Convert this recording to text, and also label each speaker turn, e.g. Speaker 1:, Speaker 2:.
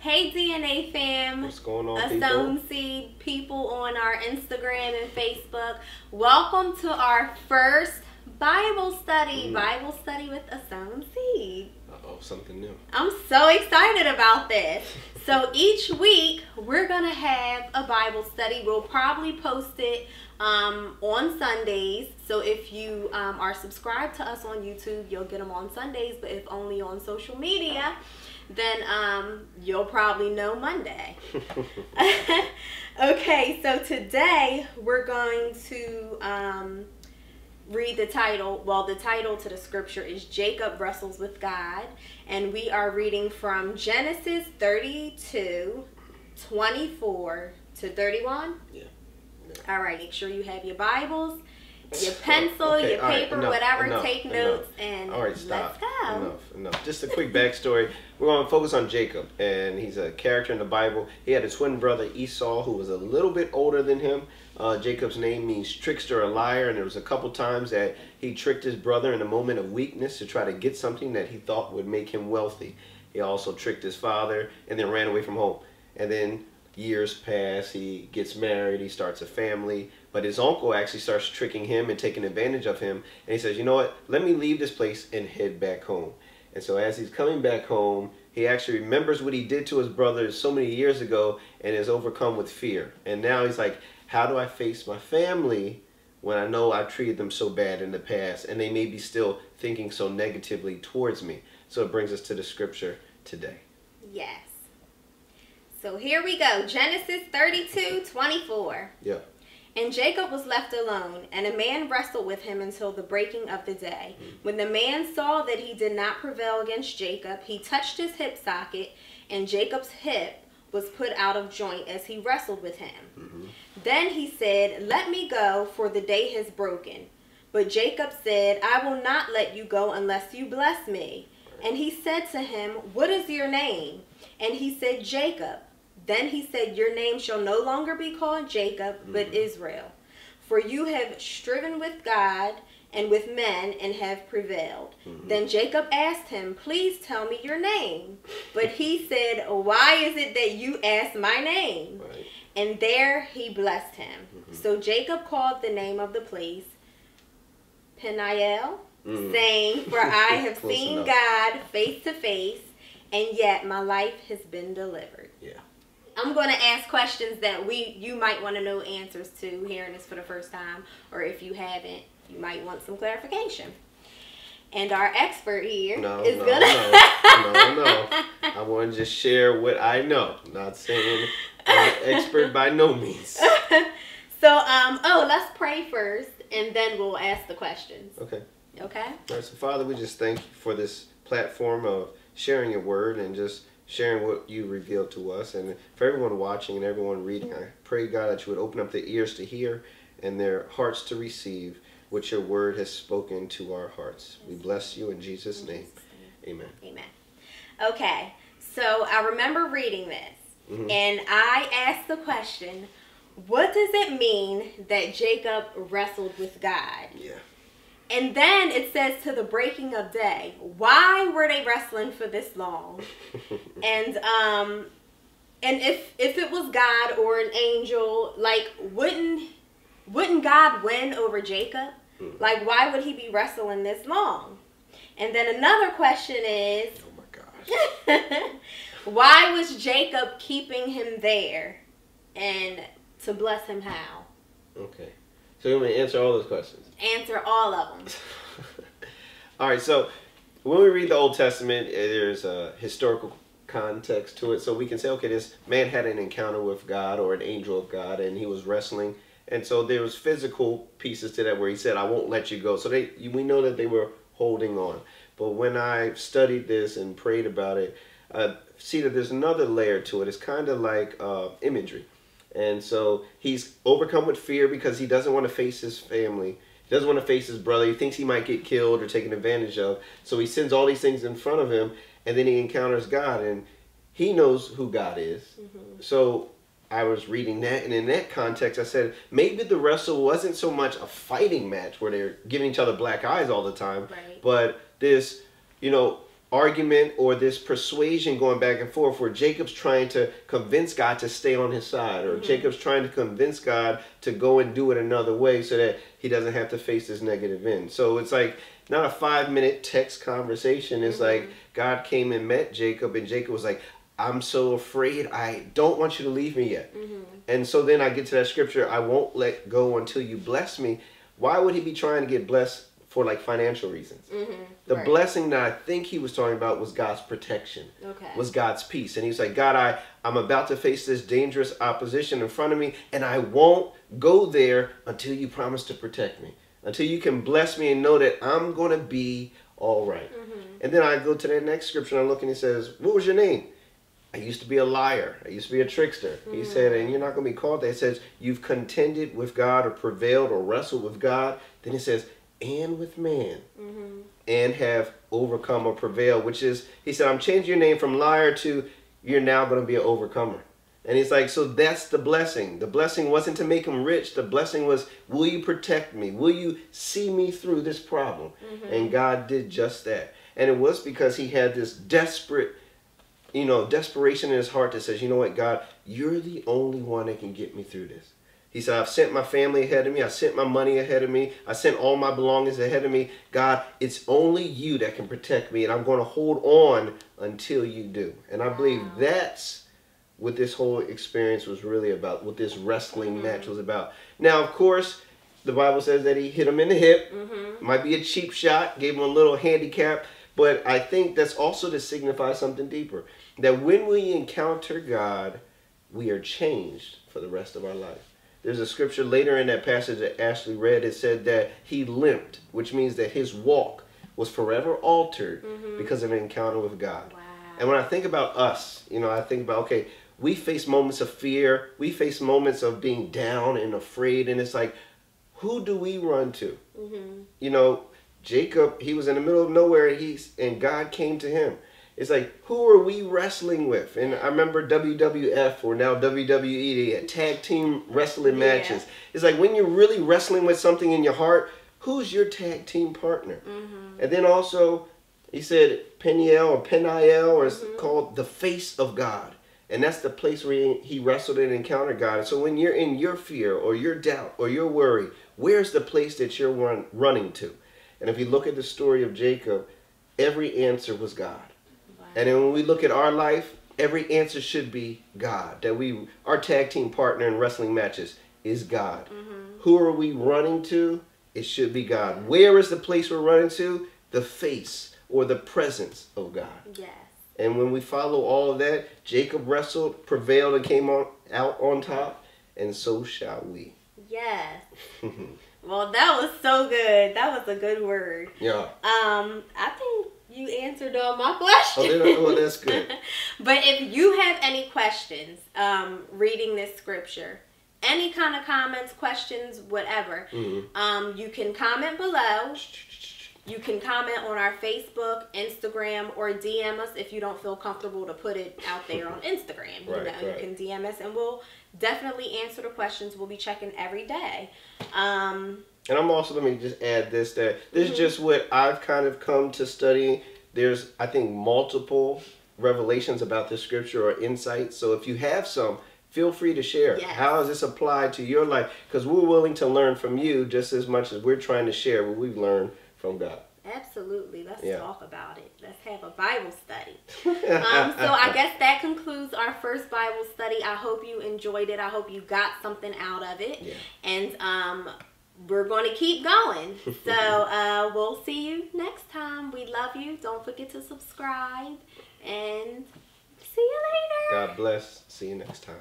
Speaker 1: Hey D and A fam.
Speaker 2: What's going on,
Speaker 1: A
Speaker 2: people?
Speaker 1: Seed people on our Instagram and Facebook. Welcome to our first Bible study.
Speaker 2: Mm.
Speaker 1: Bible study with a Sown Seed.
Speaker 2: Uh-oh, something new.
Speaker 1: I'm so excited about this. So each week we're gonna have a Bible study. We'll probably post it um, on Sundays. So if you um, are subscribed to us on YouTube, you'll get them on Sundays. But if only on social media, then um, you'll probably know Monday. okay, so today we're going to um, read the title. Well, the title to the scripture is Jacob Wrestles with God. And we are reading from Genesis 32 24 to 31.
Speaker 2: Yeah.
Speaker 1: All right, make sure you have your Bibles, your pencil,
Speaker 2: Okay,
Speaker 1: your
Speaker 2: all right,
Speaker 1: paper,
Speaker 2: enough,
Speaker 1: whatever.
Speaker 2: enough,
Speaker 1: take
Speaker 2: enough.
Speaker 1: notes and
Speaker 2: All right, stop.
Speaker 1: let's go.
Speaker 2: Enough, enough. Just a quick backstory. We're going to focus on Jacob, and he's a character in the Bible. He had a twin brother, Esau, who was a little bit older than him. Uh, Jacob's name means trickster or liar, and there was a couple times that he tricked his brother in a moment of weakness to try to get something that he thought would make him wealthy. He also tricked his father and then ran away from home. And then years pass, he gets married, he starts a family, but his uncle actually starts tricking him and taking advantage of him. And he says, You know what? Let me leave this place and head back home. And so as he's coming back home, he actually remembers what he did to his brothers so many years ago and is overcome with fear. And now he's like, How do I face my family when I know I treated them so bad in the past and they may be still thinking so negatively towards me? So it brings us to the scripture today.
Speaker 1: Yes. So here we go Genesis 32 24.
Speaker 2: Yeah.
Speaker 1: And Jacob was left alone, and a man wrestled with him until the breaking of the day. Mm. When the man saw that he did not prevail against Jacob, he touched his hip socket, and Jacob's hip was put out of joint as he wrestled with him. Mm-hmm. Then he said, Let me go, for the day has broken. But Jacob said, I will not let you go unless you bless me. And he said to him, What is your name? And he said, Jacob. Then he said, Your name shall no longer be called Jacob, but mm-hmm. Israel. For you have striven with God and with men and have prevailed. Mm-hmm. Then Jacob asked him, Please tell me your name. But he said, Why is it that you ask my name?
Speaker 2: Right.
Speaker 1: And there he blessed him. Mm-hmm. So Jacob called the name of the place Peniel,
Speaker 2: Mm.
Speaker 1: saying, For I have seen
Speaker 2: enough.
Speaker 1: God face to face, and yet my life has been delivered. I'm going to ask questions that we you might want to know answers to hearing this for the first time, or if you haven't, you might want some clarification. And our expert here is
Speaker 2: No, no,
Speaker 1: gonna
Speaker 2: no, no, no. I want to just share what I know. Not saying I'm expert by no means.
Speaker 1: so um oh let's pray first, and then we'll ask the questions.
Speaker 2: Okay.
Speaker 1: Okay.
Speaker 2: All right, so Father, we just thank you for this platform of sharing your word and just sharing what you revealed to us. And for everyone watching and everyone reading, I pray, God, that you would open up their ears to hear and their hearts to receive what your word has spoken to our hearts. We bless you in Jesus' name. Amen.
Speaker 1: Amen. Okay, so I remember reading this,
Speaker 2: Mhm.
Speaker 1: and I asked the question, what does it mean that Jacob wrestled with God?
Speaker 2: Yeah.
Speaker 1: And then it says to the breaking of day. Why were they wrestling for this long? And um and if if it was God or an angel, like wouldn't wouldn't God win over Jacob?
Speaker 2: Mhm.
Speaker 1: Like why would he be wrestling this long? And then another question is
Speaker 2: oh my gosh.
Speaker 1: why was Jacob keeping him there and to bless him how?
Speaker 2: Okay. So you want me to answer all those questions?
Speaker 1: Answer all of them.
Speaker 2: All right, so when we read the Old Testament, eh, there's a historical context to it, so we can say, okay, this man had an encounter with God or an angel of God, and he was wrestling, and so there was physical pieces to that where he said, "I won't let you go." So they, we know that they were holding on. But when I studied this and prayed about it, uh, see that there's another layer to it. It's kind of like uh, imagery. And so he's overcome with fear because he doesn't want to face his family. He doesn't want to face his brother. He thinks he might get killed or taken advantage of. So he sends all these things in front of him, and then he encounters God, and he knows who God is. Mm-hmm. So I was reading that, and in that context, I said maybe the wrestle wasn't so much a fighting match where they're giving each other black eyes all the time,
Speaker 1: Right.
Speaker 2: but this, you know, argument or this persuasion going back and forth where Jacob's trying to convince God to stay on his side or mm-hmm. Jacob's trying to convince God to go and do it another way so that he doesn't have to face this negative end. So it's like not a 5 minute text conversation. It's mm-hmm. like God came and met Jacob and Jacob was like I'm so afraid. I don't want you to leave me yet. Mm-hmm. And so then I get to that scripture, I won't let go until you bless me. Why would he be trying to get blessed for like financial reasons? Mm-hmm. The right. blessing that I think he was talking about was God's protection, okay. was God's peace. And he's like, God, I, I'm about to face this dangerous opposition in front of me, and I won't go there until you promise to protect me, until you can bless me and know that I'm going to be all right. mm-hmm. And then I go to the next scripture and I look and he says, What was your name? I used to be a liar. I used to be a trickster. Mm. He said, and you're not going to be called that. It says, you've contended with God or prevailed or wrestled with God. Then he says, and with man. Mm-hmm. And have overcome or prevailed, which is, he said, I'm changing your name from liar to you're now going to be an overcomer. And he's like, so that's the blessing. The blessing wasn't to make him rich. The blessing was, will you protect me? Will you see me through this problem? Mm-hmm. And God did just that. And it was because he had this desperate you know, desperation in his heart that says, you know what, God, you're the only one that can get me through this. He said, I've sent my family ahead of me. I sent my money ahead of me. I sent all my belongings ahead of me. God, it's only you that can protect me, and I'm going to hold on until you do. And I believe that's what this whole experience was really about, what this wrestling mm-hmm. match was about. Now, of course, the Bible says that he hit him in the hip. Mm-hmm. Might be a cheap shot, gave him a little handicap. But I think that's also to signify something deeper. That when we encounter God, we are changed for the rest of our life. There's a scripture later in that passage that Ashley read. It said that he limped, which means that his walk was forever altered mm-hmm. because of an encounter with God. Wow. And when I think about us, you know, I think about, okay, we face moments of fear, we face moments of being down and afraid, and it's like, who do we run to? Mm-hmm. You know, Jacob, he was in the middle of nowhere, he's and God came to him. It's like, who are we wrestling with? And I remember WWF or now WWE, they had tag team wrestling matches. It's like when you're really wrestling with something in your heart, who's your tag team partner? Mm-hmm. And then also, he said Peniel or Peniel, or it's mm-hmm. called the face of God. And that's the place where he wrestled and encountered God. So when you're in your fear or your doubt or your worry, where's the place that you're run, running to? And if you look at the story of Jacob, every answer was God. And then when we look at our life, every answer should be God. That we, our tag team partner in wrestling matches is God. Mm-hmm. Who are we running to? It should be God. Where is the place we're running to? The face or the presence of God. Yes. And when we follow all of that, Jacob wrestled, prevailed, and came on out on top, and so shall we.
Speaker 1: Yes. Well, that was so good. That was a good word.
Speaker 2: Yeah.
Speaker 1: Um, I think you answered all my questions.
Speaker 2: Oh, well, that's good.
Speaker 1: but if you have any questions, um, reading this scripture, any kind of comments, questions, whatever, mm-hmm. um, you can comment below. You can comment on our Facebook, Instagram, or DM us if you don't feel comfortable to put it out there on Instagram. right, you know, right. you can DM us and we'll definitely answer the questions. We'll be checking every day. Um,
Speaker 2: and I'm also let me just add this that this mm-hmm. is just what I've kind of come to study. There's I think multiple revelations about this scripture or insights. So if you have some, feel free to share. Yes. How does this apply to your life? Because we're willing to learn from you just as much as we're trying to share what we've learned from God.
Speaker 1: Absolutely. Let's yeah. talk about it. Let's have a Bible study. um, so I guess that concludes our first Bible study. I hope you enjoyed it. I hope you got something out of it. Yeah. And um, we're going to keep going. So uh, we'll see you next time. We love you. Don't forget to subscribe and see you later.
Speaker 2: God bless. See you next time.